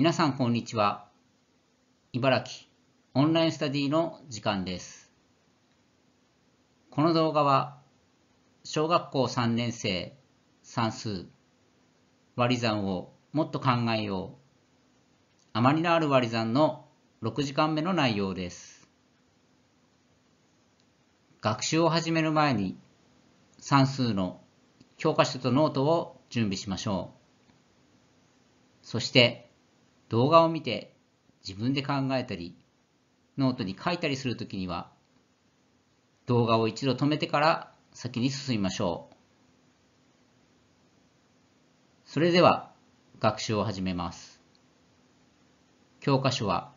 皆さんこんにちは。茨城オンラインスタディの時間です。この動画は小学校3年生算数割り算をもっと考えよう余りのある割り算の6時間目の内容です。学習を始める前に算数の教科書とノートを準備しましょう。そして動画を見て自分で考えたり、ノートに書いたりするときには、動画を一度止めてから先に進みましょう。それでは学習を始めます。教科書は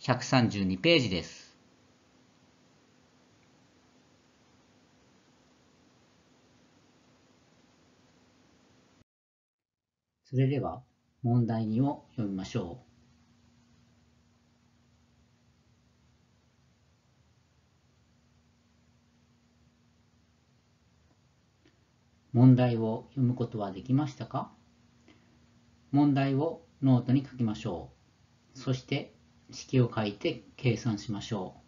132ページです。それでは問題2を読みましょう。問題を読むことはできましたか？問題をノートに書きましょう。そして式を書いて計算しましょう。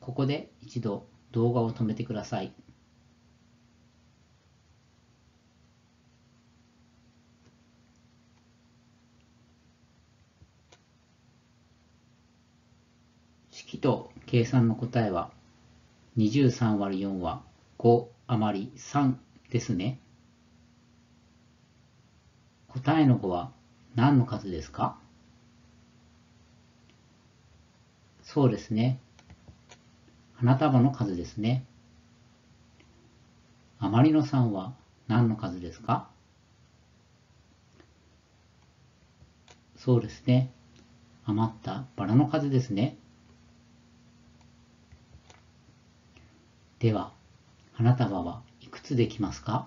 ここで一度動画を止めてください。式と計算の答えは23割4は5余り3ですね。答えの5は何の数ですか？そうですね。花束の数ですね。余りの3は何の数ですか？そうですね。余ったバラの数ですね。では、花束はいくつできますか？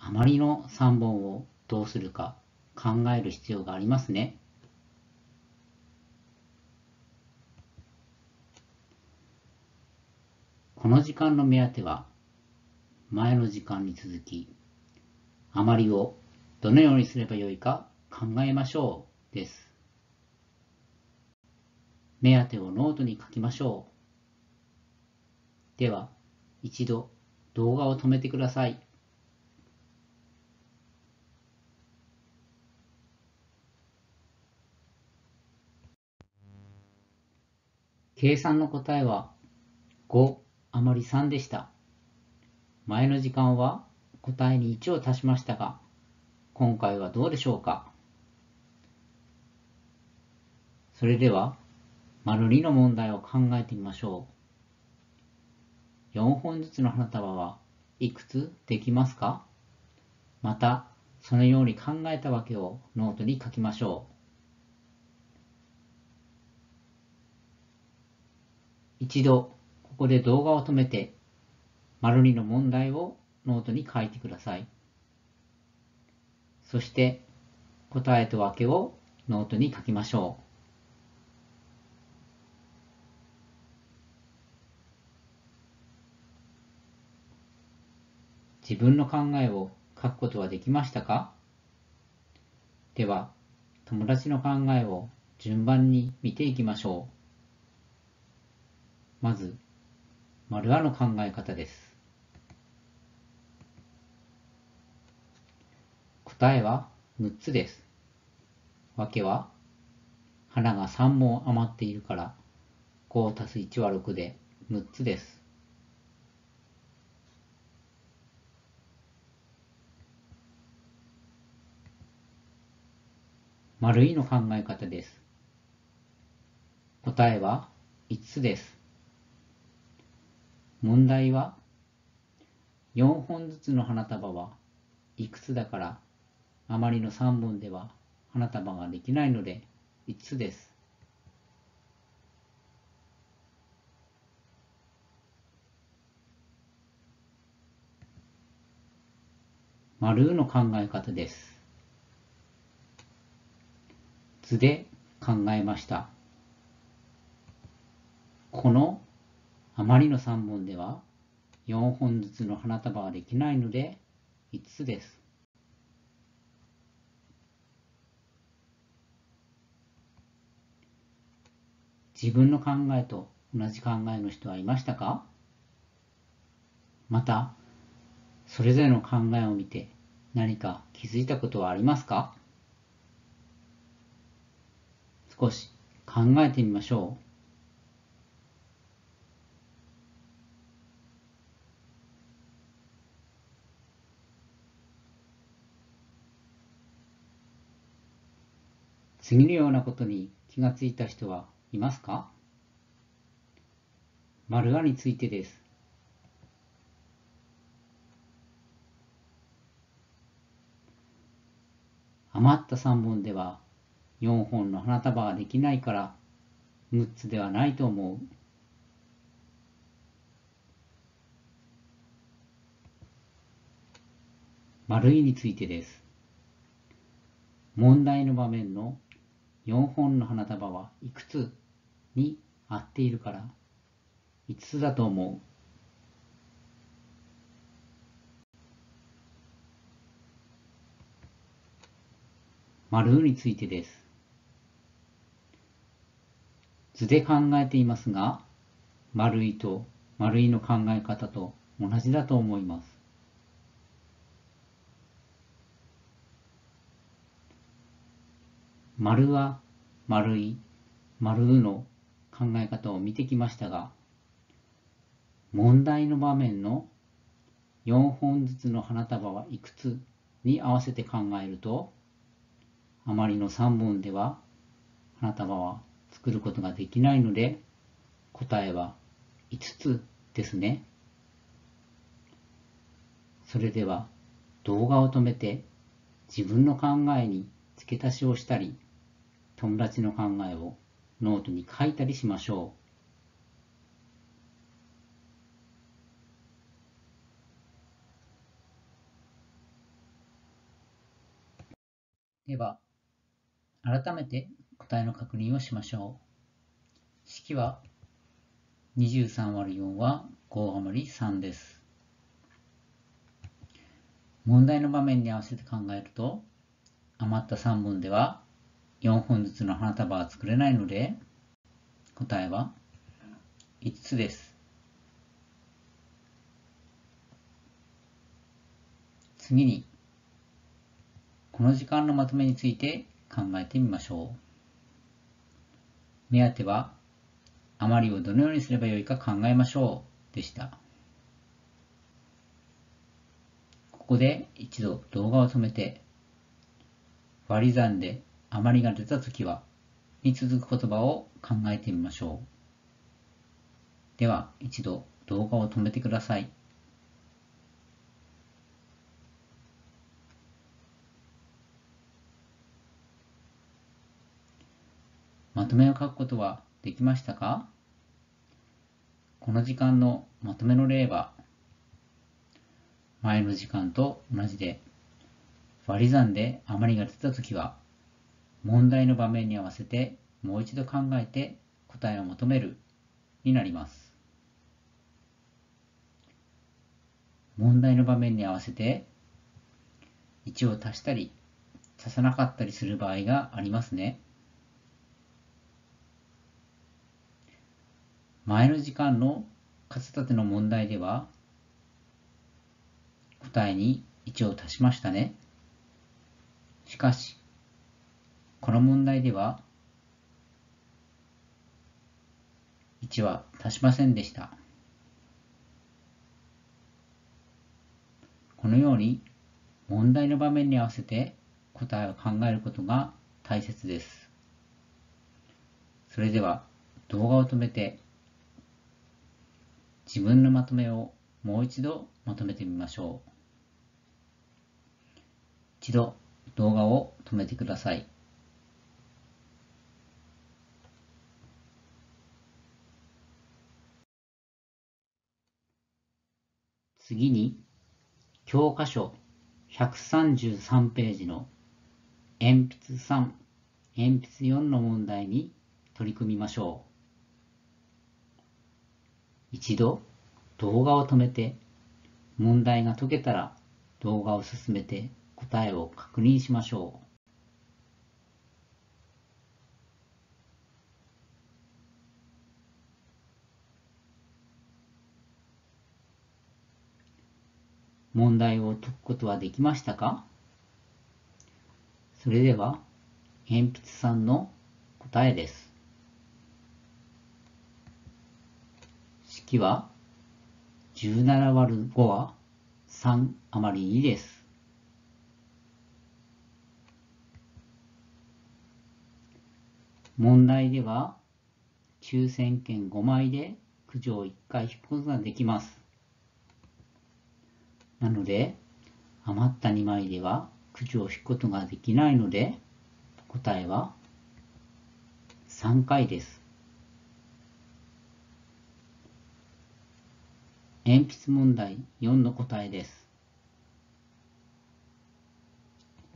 余りの3本をどうするか考える必要がありますね。この時間の目当ては前の時間に続き余りをどのようにすればよいか考えましょうです。目当てをノートに書きましょう。では、一度動画を止めてください。計算の答えは5余り3でした。前の時間は答えに1を足しましたが、今回はどうでしょうかそれでは丸2の問題を考えてみましょう。4本ずつの花束はいくつできますか？また、そのように考えたわけをノートに書きましょう。一度、ここで動画を止めて、丸2の問題をノートに書いてください。そして、答えとわけをノートに書きましょう。自分の考えを書くことはできましたか？では、友達の考えを順番に見ていきましょう。まず、丸あの考え方です。答えは6つです。わけは、花が3本余っているから、5たす1は6で6つです。丸いの考え方です。答えは5つです。問題は4本ずつの花束はいくつだから余りの3本では花束ができないので5つです。丸の考え方です。図で考えました。この余りの3本では4本ずつの花束はできないので5つです。自分の考えと同じ考えの人はいましたか？また、それぞれの考えを見て何か気づいたことはありますか？少し考えてみましょう。次のようなことに気がついた人はいますか？丸がについてです。余った3本では4本の花束ができないから6つではないと思う。丸いについてです。問題の場面の4本の花束はいくつに合っているから5つだと思う。丸についてです。図で考えていますが、丸いと丸いの考え方と同じだと思います。丸は丸い、丸の考え方を見てきましたが、問題の場面の4本ずつの花束はいくつに合わせて考えると、あまりの3本では花束は作ることができないので、答えは5つですね。それでは動画を止めて自分の考えに付け足しをしたり、友達の考えをノートに書いたりしましょう。では、改めて答えの確認をしましょう。式は23割4は5余り3です。問題の場面に合わせて考えると、余った3本では4本ずつの花束は作れないので、答えは5つです。次に、この時間のまとめについて考えてみましょう。目当ては、余りをどのようにすればよいか考えましょうでした。ここで一度動画を止めて、割り算で余りが出たときは、に続く言葉を考えてみましょう。では、一度動画を止めてください。まとめを書くことはできましたか？この時間のまとめの例は、前の時間と同じで、割り算で余りが出たときは、問題の場面に合わせてもう一度考えて答えを求めるになります。問題の場面に合わせて1を足したり足さなかったりする場合がありますね。前の時間の勝立ての問題では答えに1を足しましたね。しかしこの問題では1は足しませんでした。このように問題の場面に合わせて答えを考えることが大切です。それでは動画を止めて自分のまとめをもう一度まとめてみましょう。一度動画を止めてください。次に、教科書133ページの鉛筆3、鉛筆4の問題に取り組みましょう。一度動画を止めて、問題が解けたら動画を進めて答えを確認しましょう。問題を解くことはできましたか？それでは、鉛筆さんの答えです。式は？17割る5は3余り2です。問題では、抽選券5枚で九条1回引くことができます。なので、余った2枚ではくじを引くことができないので、答えは3回です。鉛筆問題4の答えです。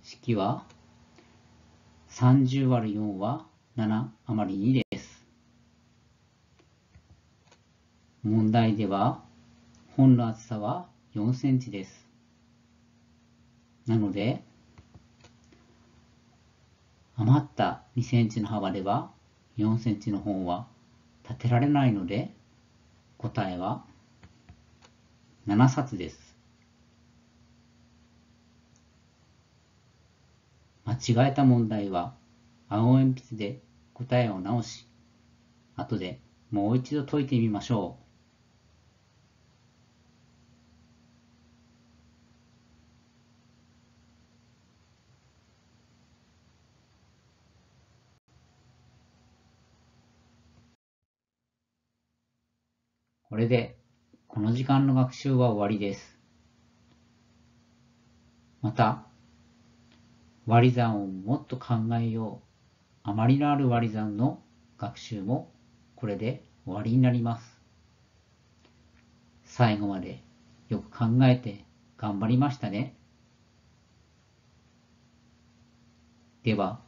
式は30割る4は7余り2です。問題では本の厚さは4センチです。なので、余った2センチの幅では4センチの本は立てられないので、答えは7冊です。間違えた問題は青鉛筆で答えを直し、後でもう一度解いてみましょう。これで、この時間の学習は終わりです。また、割り算をもっと考えよう。余りのある割り算の学習もこれで終わりになります。最後までよく考えて頑張りましたね。では、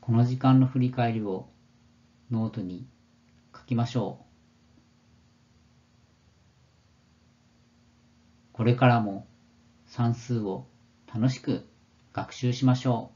この時間の振り返りをノートに書きましょう。これからも算数を楽しく学習しましょう。